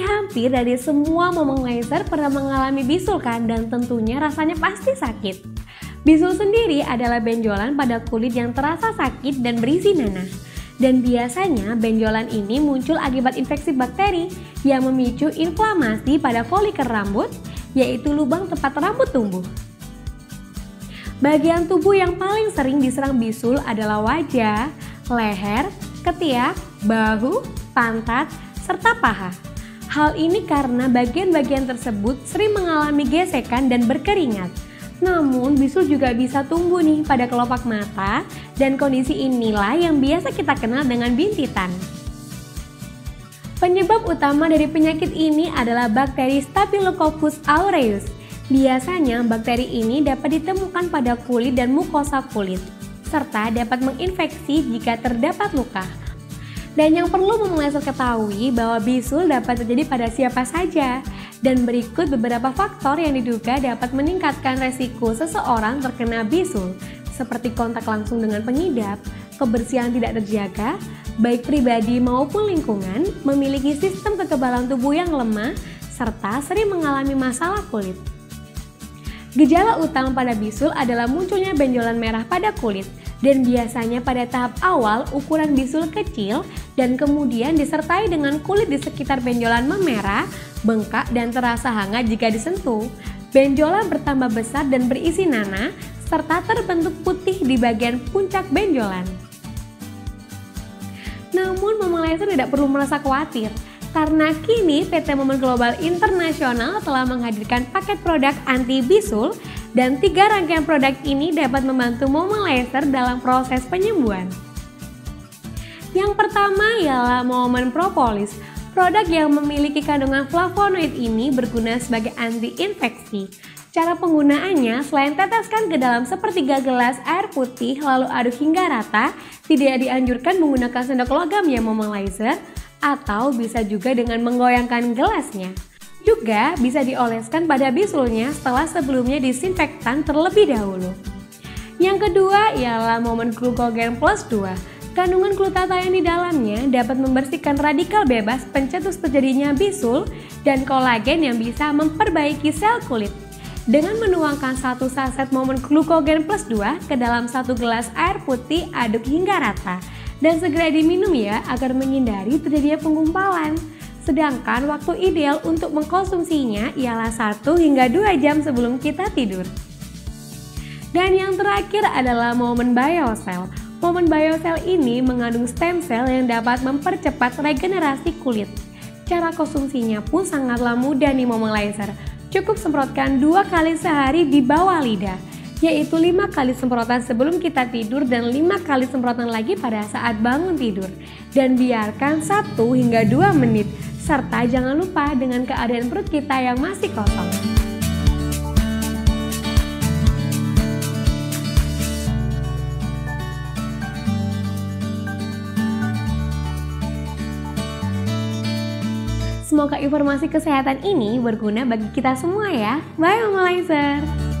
Hampir dari semua momengleizer pernah mengalami bisul kan dan tentunya rasanya pasti sakit. Bisul sendiri adalah benjolan pada kulit yang terasa sakit dan berisi nanah. Dan biasanya benjolan ini muncul akibat infeksi bakteri yang memicu inflamasi pada folikel rambut, yaitu lubang tempat rambut tumbuh. Bagian tubuh yang paling sering diserang bisul adalah wajah, leher, ketiak, bahu, pantat, serta paha. Hal ini karena bagian-bagian tersebut sering mengalami gesekan dan berkeringat. Namun bisul juga bisa tumbuh nih pada kelopak mata dan kondisi inilah yang biasa kita kenal dengan bintitan. Penyebab utama dari penyakit ini adalah bakteri Staphylococcus aureus Biasanya bakteri ini dapat ditemukan pada kulit dan mukosa kulit, serta dapat menginfeksi jika terdapat luka. Dan yang perlu memulai ketahui bahwa bisul dapat terjadi pada siapa saja, dan berikut beberapa faktor yang diduga dapat meningkatkan resiko seseorang terkena bisul, seperti kontak langsung dengan pengidap, kebersihan tidak terjaga, baik pribadi maupun lingkungan, memiliki sistem kekebalan tubuh yang lemah, serta sering mengalami masalah kulit. Gejala utama pada bisul adalah munculnya benjolan merah pada kulit dan biasanya pada tahap awal ukuran bisul kecil dan kemudian disertai dengan kulit di sekitar benjolan memerah, bengkak dan terasa hangat jika disentuh. Benjolan bertambah besar dan berisi nanah serta terbentuk putih di bagian puncak benjolan. Namun, Mama Lesa tidak perlu merasa khawatir karena kini PT Momen Global Internasional telah menghadirkan paket produk anti bisul dan tiga rangkaian produk ini dapat membantu Momen Laser dalam proses penyembuhan. Yang pertama ialah Momen Propolis. Produk yang memiliki kandungan flavonoid ini berguna sebagai anti-infeksi. Cara penggunaannya, selain teteskan ke dalam sepertiga gelas air putih lalu aduk hingga rata, tidak dianjurkan menggunakan sendok logam ya Laser, atau bisa juga dengan menggoyangkan gelasnya. Juga bisa dioleskan pada bisulnya setelah sebelumnya disinfektan terlebih dahulu. Yang kedua ialah momen glukogen plus 2. Kandungan glutata yang di dalamnya dapat membersihkan radikal bebas pencetus terjadinya bisul dan kolagen yang bisa memperbaiki sel kulit. Dengan menuangkan satu saset momen glukogen plus 2 ke dalam satu gelas air putih aduk hingga rata dan segera diminum ya agar menghindari terjadinya penggumpalan. Sedangkan waktu ideal untuk mengkonsumsinya ialah 1 hingga 2 jam sebelum kita tidur. Dan yang terakhir adalah momen biocell. Momen biocell ini mengandung stem cell yang dapat mempercepat regenerasi kulit. Cara konsumsinya pun sangatlah mudah nih momen laser. Cukup semprotkan dua kali sehari di bawah lidah yaitu 5 kali semprotan sebelum kita tidur dan 5 kali semprotan lagi pada saat bangun tidur. Dan biarkan 1 hingga 2 menit, serta jangan lupa dengan keadaan perut kita yang masih kosong. Semoga informasi kesehatan ini berguna bagi kita semua ya. Bye Laser.